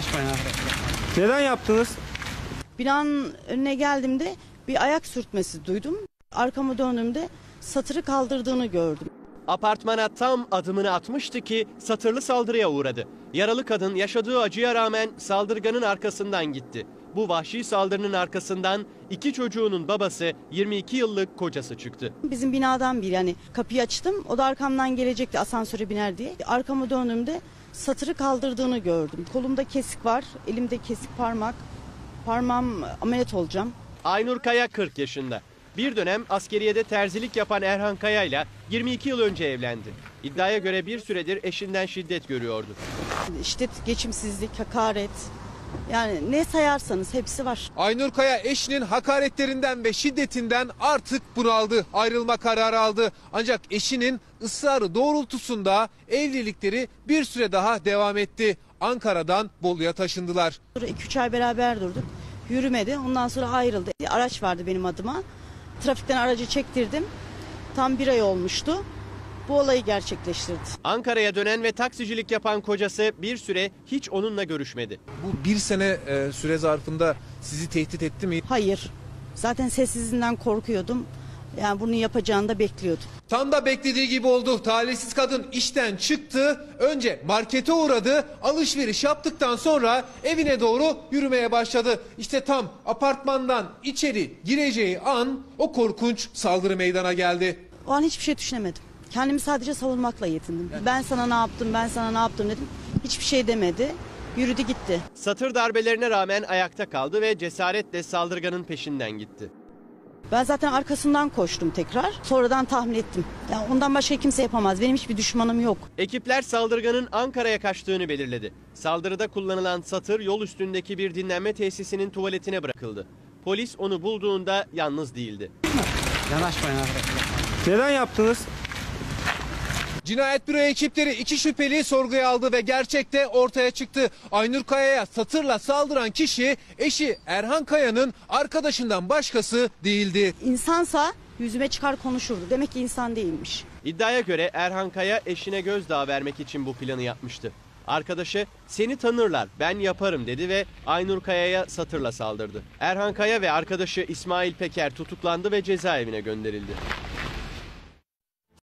Arkadaşlar. Neden yaptınız? Binanın önüne geldiğimde bir ayak sürtmesi duydum. Arkama döndüğümde satırı kaldırdığını gördüm. Apartmana tam adımını atmıştı ki satırlı saldırıya uğradı. Yaralı kadın yaşadığı acıya rağmen saldırganın arkasından gitti. Bu vahşi saldırının arkasından iki çocuğunun babası 22 yıllık kocası çıktı. Bizim binadan biri yani kapıyı açtım. O da arkamdan gelecekti asansöre biner diye. Arkama döndüğümde satırı kaldırdığını gördüm. Kolumda kesik var, elimde kesik parmak. Parmağım ameliyat olacağım. Aynur Kaya 40 yaşında. Bir dönem askeriyede terzilik yapan Erhan Kaya ile 22 yıl önce evlendi. İddiaya göre bir süredir eşinden şiddet görüyordu. Şiddet, geçimsizlik, hakaret. Yani ne sayarsanız hepsi var. Aynur Kaya eşinin hakaretlerinden ve şiddetinden artık bunaldı. Ayrılma kararı aldı. Ancak eşinin ısrarı doğrultusunda evlilikleri bir süre daha devam etti. Ankara'dan Bolu'ya taşındılar. Sonra 2-3 ay beraber durduk. Yürümedi. Ondan sonra ayrıldı. Araç vardı benim adıma. Trafikten aracı çektirdim. Tam bir ay olmuştu. Bu olayı gerçekleştirdi. Ankara'ya dönen ve taksicilik yapan kocası bir süre hiç onunla görüşmedi. Bu bir sene e, süre zarfında sizi tehdit etti mi? Hayır. Zaten sessizliğinden korkuyordum. Yani bunu yapacağını da bekliyordum. Tam da beklediği gibi oldu. Talihsiz kadın işten çıktı. Önce markete uğradı. Alışveriş yaptıktan sonra evine doğru yürümeye başladı. İşte tam apartmandan içeri gireceği an o korkunç saldırı meydana geldi. O an hiçbir şey düşünemedim. Kendimi sadece savunmakla yetindim. Ben sana ne yaptım, ben sana ne yaptım dedim. Hiçbir şey demedi. Yürüdü gitti. Satır darbelerine rağmen ayakta kaldı ve cesaretle saldırganın peşinden gitti. Ben zaten arkasından koştum tekrar. Sonradan tahmin ettim. Yani ondan başka kimse yapamaz. Benim hiçbir düşmanım yok. Ekipler saldırganın Ankara'ya kaçtığını belirledi. Saldırıda kullanılan satır yol üstündeki bir dinlenme tesisinin tuvaletine bırakıldı. Polis onu bulduğunda yalnız değildi. Yanaşmayın arkadaşlar. Neden yaptınız? Cinayet büro ekipleri iki şüpheliyi sorguya aldı ve gerçekte ortaya çıktı. Aynur Kaya'ya satırla saldıran kişi eşi Erhan Kaya'nın arkadaşından başkası değildi. İnsansa yüzüme çıkar konuşurdu. Demek ki insan değilmiş. İddiaya göre Erhan Kaya eşine gözdağı vermek için bu planı yapmıştı. Arkadaşı seni tanırlar ben yaparım dedi ve Aynur Kaya'ya satırla saldırdı. Erhan Kaya ve arkadaşı İsmail Peker tutuklandı ve cezaevine gönderildi.